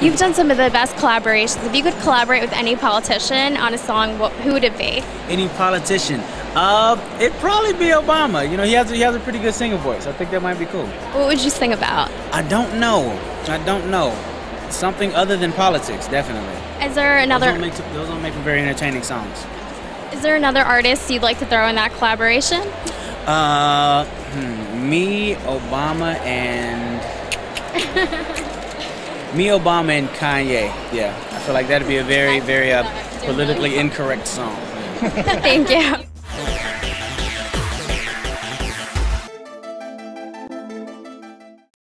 You've done some of the best collaborations. If you could collaborate with any politician on a song, what, who would it be? Any politician? Uh, it'd probably be Obama. You know, he has a, he has a pretty good singer voice. I think that might be cool. What would you sing about? I don't know. I don't know. Something other than politics, definitely. Is there another? Those don't make, those don't make for very entertaining songs. Is there another artist you'd like to throw in that collaboration? Uh, hmm, me, Obama, and me, Obama, and Kanye. Yeah, I feel like that'd be a very, very uh, politically incorrect song. Thank you.